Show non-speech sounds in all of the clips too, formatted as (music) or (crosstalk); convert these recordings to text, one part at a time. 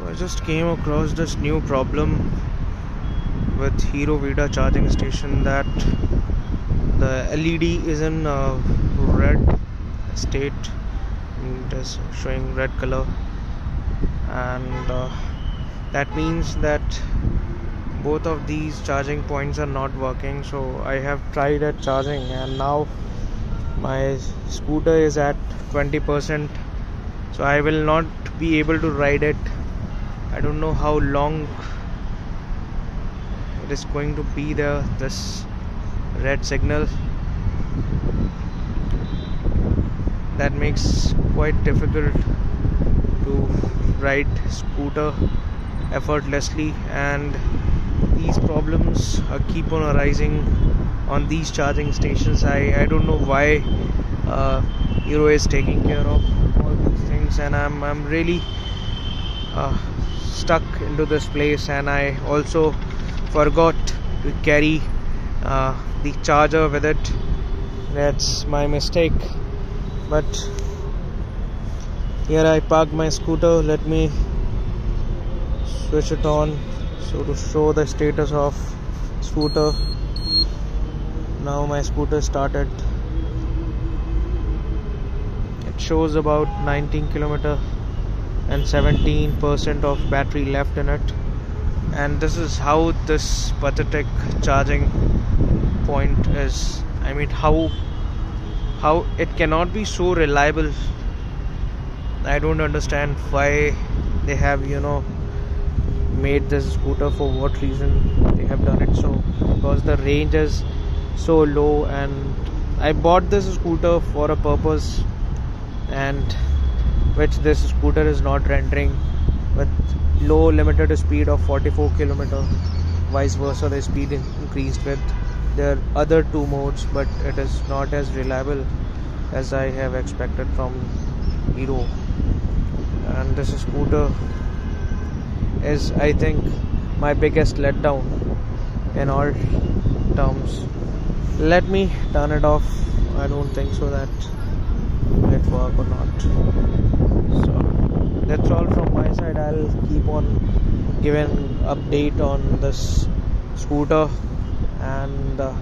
So I just came across this new problem with Hero Vida charging station that the LED is in uh, red state it is showing red color. And uh, that means that both of these charging points are not working. So I have tried at charging and now my scooter is at 20% so I will not be able to ride it I don't know how long it is going to be there this red signal. That makes quite difficult to ride scooter effortlessly and these problems keep on arising on these charging stations. I, I don't know why uh, Hero is taking care of all these things and I'm, I'm really uh, stuck into this place and I also forgot to carry uh, the charger with it. That's my mistake. But here I park my scooter. Let me switch it on so to show the status of scooter. Now my scooter started. It shows about 19 kilometer and 17% of battery left in it. And this is how this pathetic charging point is. I mean how how it cannot be so reliable. I don't understand why they have you know made this scooter for what reason they have done it. So because the range is so low and I bought this scooter for a purpose and which this scooter is not rendering with low limited speed of 44 kilometer vice versa the speed increased with their other two modes but it is not as reliable as I have expected from Hero and this scooter is I think my biggest letdown in all terms. Let me turn it off. I don't think so that work or not. So that's all from my side. I'll keep on giving update on this scooter and uh,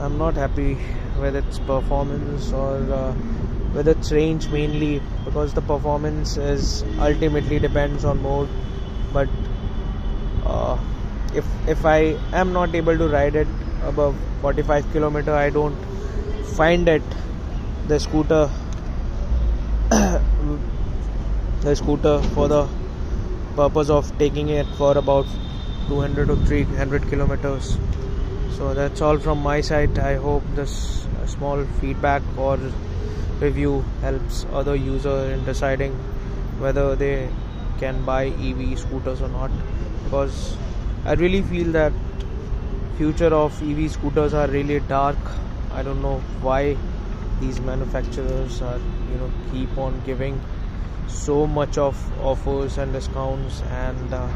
I'm not happy with its performance or uh, with its range mainly because the performance is ultimately depends on mode but uh, if if I am not able to ride it above 45 kilometer I don't find it the scooter (coughs) the scooter for the purpose of taking it for about 200 or 300 kilometers. So that's all from my side. I hope this uh, small feedback or review helps other user in deciding whether they can buy EV scooters or not. Because I really feel that future of EV scooters are really dark. I don't know why these manufacturers are you know keep on giving so much of offers and discounts and uh,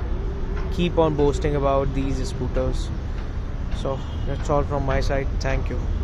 keep on boasting about these scooters. So that's all from my side. Thank you